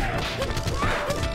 Ah!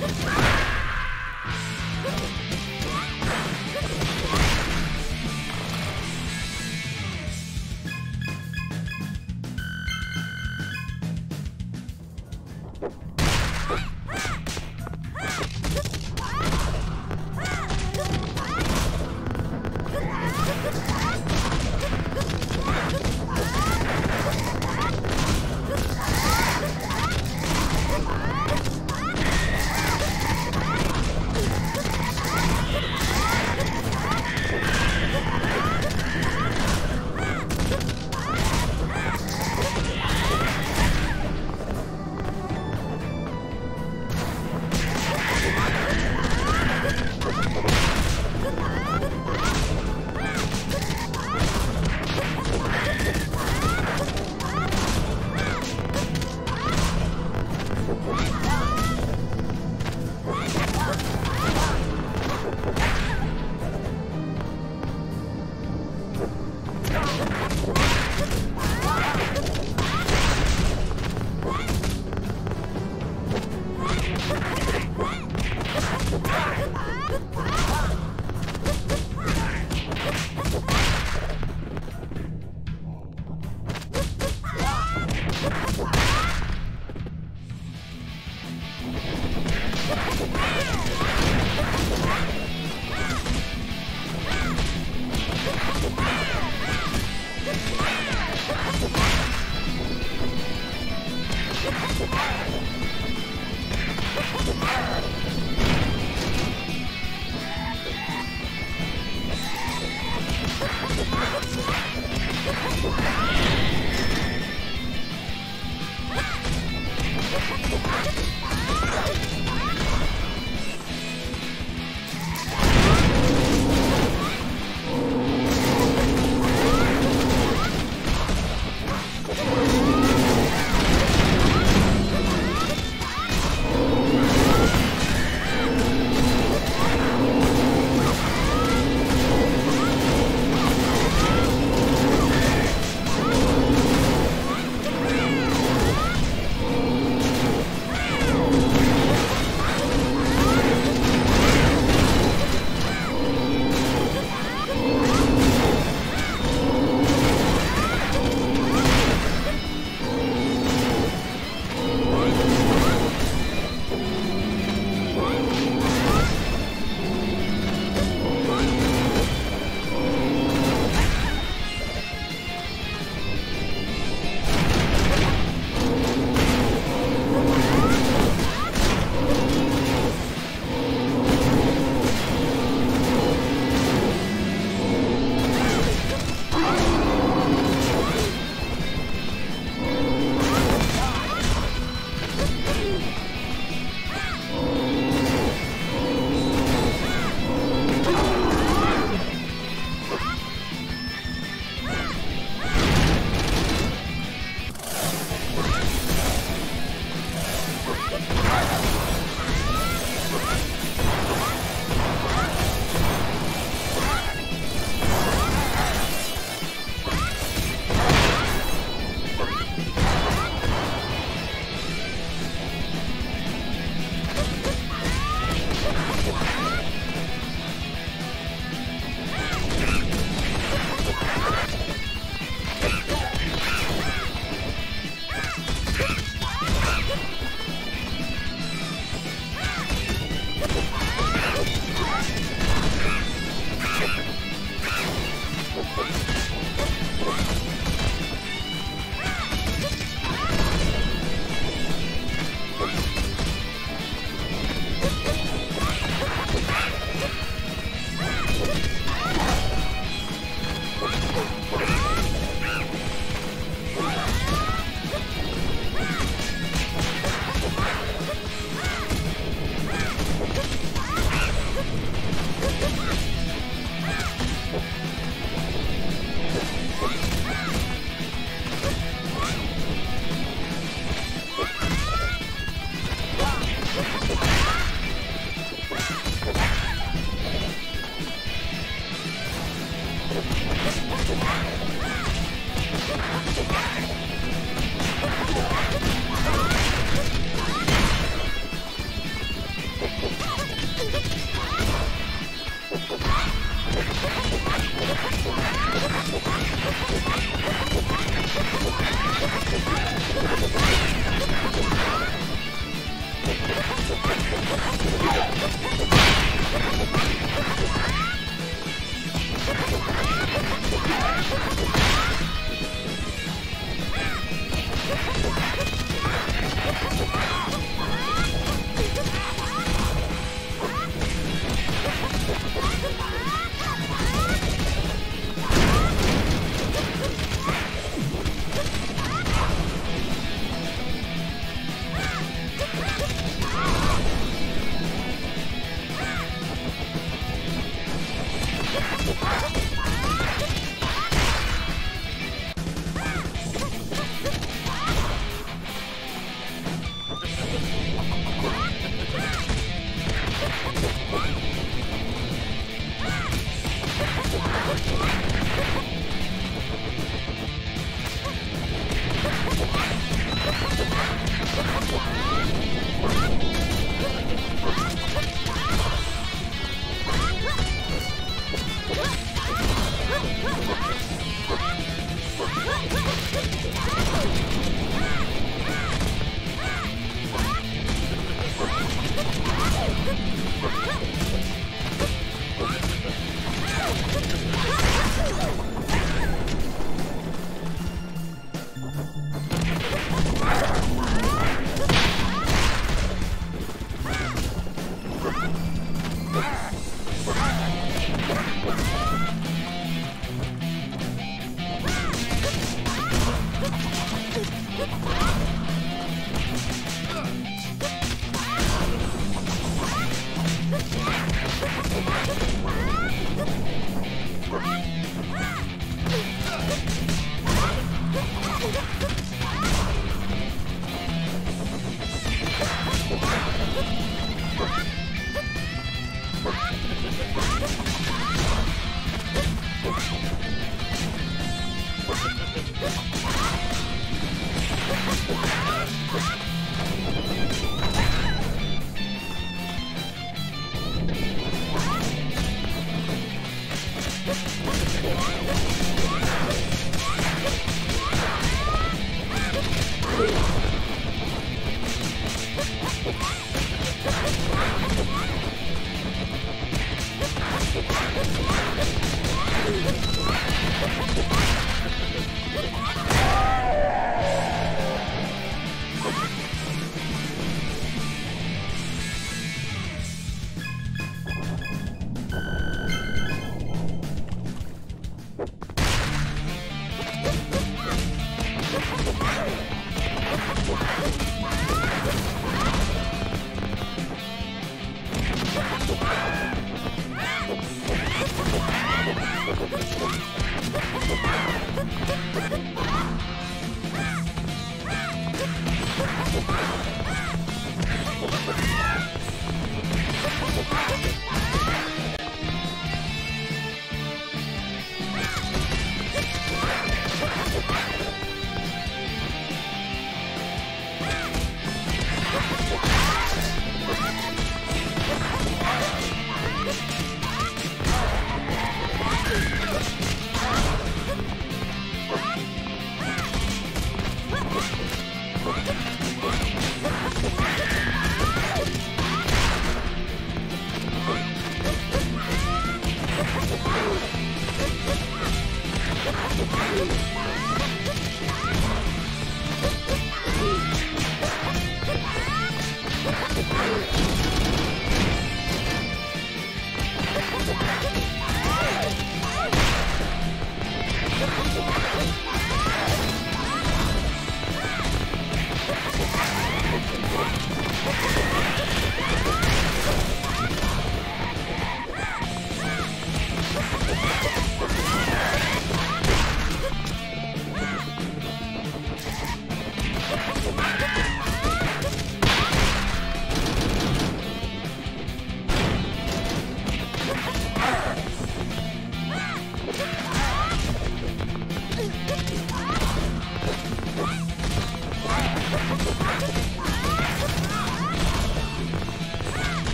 Let's go!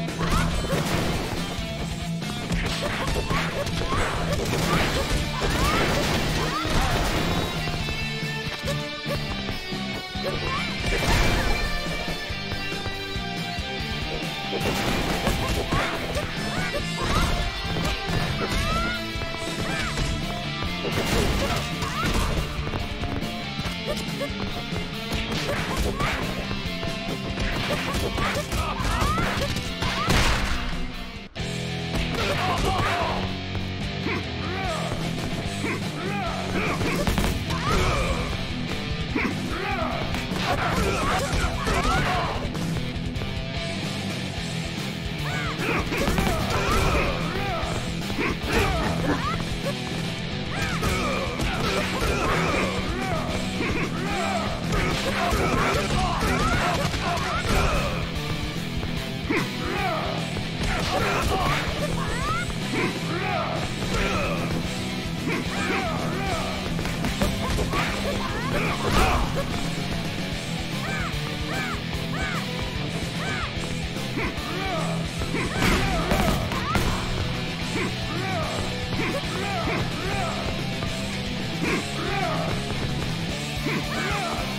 Ah!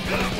Yeah.